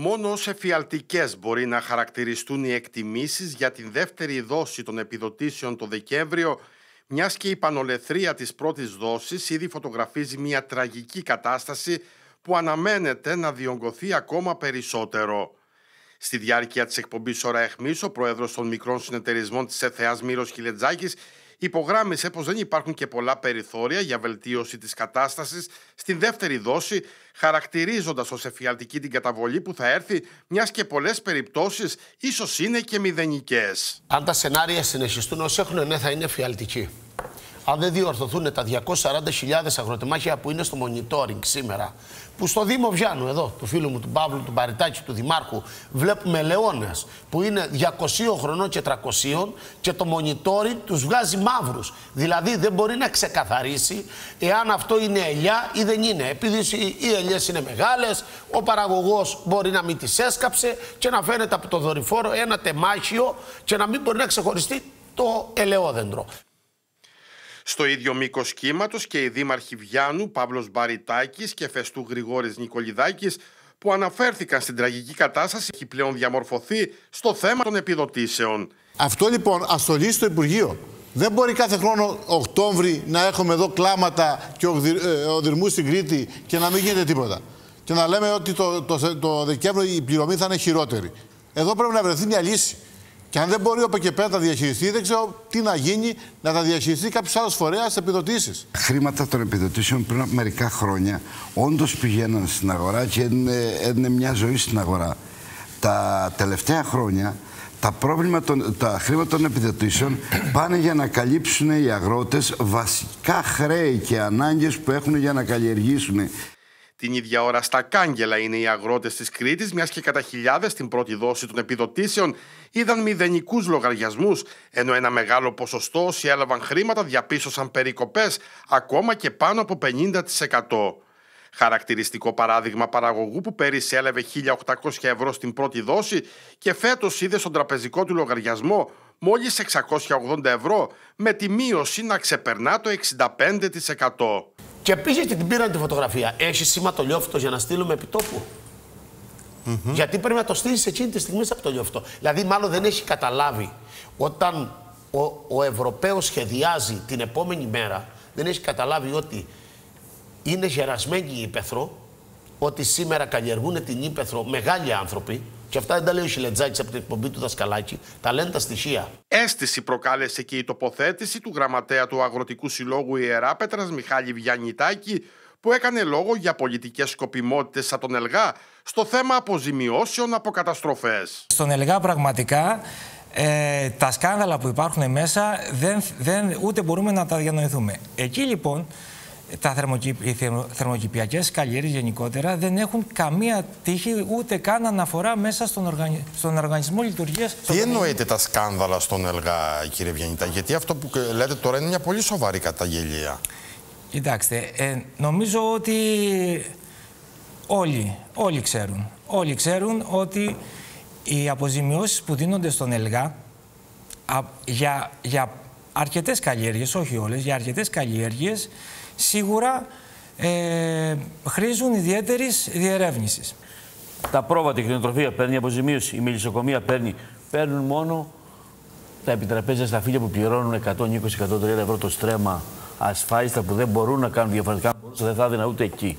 Μόνο ως εφιαλτικές μπορεί να χαρακτηριστούν οι εκτιμήσεις για την δεύτερη δόση των επιδοτήσεων το Δεκέμβριο, μιας και η πανολεθρία της πρώτης δόσης ήδη φωτογραφίζει μια τραγική κατάσταση που αναμένεται να διονγκωθεί ακόμα περισσότερο. Στη διάρκεια της εκπομπής «Ωρα Εχμής», ο πρόεδρος των μικρών συνεταιρισμών της ΕΘΕΑΣ Μύρος Χιλετζάκης υπογράμμισε πως δεν υπάρχουν και πολλά περιθώρια για βελτίωση της κατάστασης στην δεύτερη δόση, χαρακτηρίζοντας ως εφιαλτική την καταβολή που θα έρθει, μιας και πολλές περιπτώσεις ίσως είναι και μηδενικές. Αν τα σενάρια συνεχιστούν όσοι έχουν, ναι, θα είναι εφιαλτική αν δεν διορθωθούν τα 240.000 αγροτεμάχια που είναι στο monitoring σήμερα, που στο Δήμο Βιάνου, εδώ, του φίλου μου, του Παύλου, του Παριτάκη, του Δημάρχου, βλέπουμε λεώνες που είναι 200 χρονών και 300 και το monitoring τους βγάζει μαύρους. Δηλαδή δεν μπορεί να ξεκαθαρίσει εάν αυτό είναι ελιά ή δεν είναι. Επειδή οι ελιές είναι μεγάλες, ο παραγωγός μπορεί να μην τις έσκαψε και να φαίνεται από το δορυφόρο ένα τεμάχιο και να μην μπορεί να ξεχωριστεί το ελαιόδεντρο. Στο ίδιο μήκος κύματος και οι δήμαρχοι Βιάνου, Παύλος Μπαριτάκης και Φεστού Γρηγόρης Νικολιδάκης, που αναφέρθηκαν στην τραγική κατάσταση, έχει πλέον διαμορφωθεί στο θέμα των επιδοτήσεων. Αυτό λοιπόν ας το λύσει το Υπουργείο. Δεν μπορεί κάθε χρόνο Οκτώβρη να έχουμε εδώ κλάματα και ε, οδυρμού στην Κρήτη και να μην γίνεται τίποτα. Και να λέμε ότι το, το, το Δεκέμβριο η πληρωμή θα είναι χειρότερη. Εδώ πρέπει να βρεθεί μια λύση. Και αν δεν μπορεί από εκεί πέρα να τα διαχειριστεί, δεν ξέρω τι να γίνει να τα διαχειριστεί κάποιος άλλος φορέας επιδοτήσεις. Χρήματα των επιδοτήσεων πριν από μερικά χρόνια όντως πηγαίναν στην αγορά και έδινε μια ζωή στην αγορά. Τα τελευταία χρόνια τα, πρόβλημα των, τα χρήματα των επιδοτήσεων πάνε για να καλύψουν οι αγρότες βασικά χρέη και ανάγκες που έχουν για να καλλιεργήσουν. Την ίδια ώρα στα κάγκελα είναι οι αγρότες της Κρήτης, μιας και κατά χιλιάδες στην πρώτη δόση των επιδοτήσεων είδαν μηδενικούς λογαριασμούς, ενώ ένα μεγάλο ποσοστό όσοι έλαβαν χρήματα διαπίστωσαν περικοπές ακόμα και πάνω από 50%. Χαρακτηριστικό παράδειγμα παραγωγού που πέρυσι έλαβε 1.800 ευρώ στην πρώτη δόση και φέτος είδε στον τραπεζικό του λογαριασμό μόλις 680 ευρώ με τη μείωση να ξεπερνά το 65%. Και πήγε και την πήραν τη φωτογραφία. Έχεις σήμα το λιόφυτο για να στείλουμε επιτόπου; Mm -hmm. Γιατί πρέπει να το στείλεις εκείνη τη στιγμή από το λιόφυτο. Δηλαδή, μάλλον δεν έχει καταλάβει όταν ο, ο Ευρωπαίος σχεδιάζει την επόμενη μέρα, δεν έχει καταλάβει ότι είναι γερασμένη η Ήπεθρο, ότι σήμερα καλλιεργούν την Ήπεθρο μεγάλοι άνθρωποι, και αυτά δεν τα λέει ο Σιλετζάκης από την εκπομπή του Δασκαλάκη. Τα λένε τα στοιχεία. Αίσθηση προκάλεσε και η τοποθέτηση του γραμματέα του Αγροτικού Συλλόγου Ιεράπετρα Μιχάλη Βιαννιτάκη, που έκανε λόγο για πολιτικές σκοπιμότητες σαν τον ΕΛΓΑ στο θέμα αποζημιώσεων από καταστροφές. Στον ΕΛΓΑ πραγματικά ε, τα σκάνδαλα που υπάρχουν μέσα δεν, δεν, ούτε μπορούμε να τα διανοηθούμε. Εκεί λοιπόν τα θερμοκηπ... οι θερμοκηπιακές καλλιέργειες γενικότερα δεν έχουν καμία τύχη ούτε καν αναφορά μέσα στον, οργανι... στον οργανισμό λειτουργίας. Τι εννοείται τα σκάνδαλα στον ΕΛΓΑ, κύριε Βιαννίτα, γιατί αυτό που λέτε τώρα είναι μια πολύ σοβαρή καταγγελία. Κοιτάξτε, ε, νομίζω ότι όλοι, όλοι ξέρουν. Όλοι ξέρουν ότι οι αποζημιώσεις που δίνονται στον ΕΛΓΑ για, για αρκετές καλλιέργειες, όχι όλες, για αρκετές καλλιέργειες σίγουρα ε, χρήζουν ιδιαίτερης διερεύνησης. Τα πρόβατα, η κτηνοτροφία παίρνει αποζημίωση, η μελισσοκομεία παίρνει. Παίρνουν μόνο τα επιτραπέζια στα φίλια που πληρώνουν 120-130 ευρώ το στρέμμα ασφάλιστα που δεν μπορούν να κάνουν διαφορετικά. Δεν θα έδινα ούτε εκεί.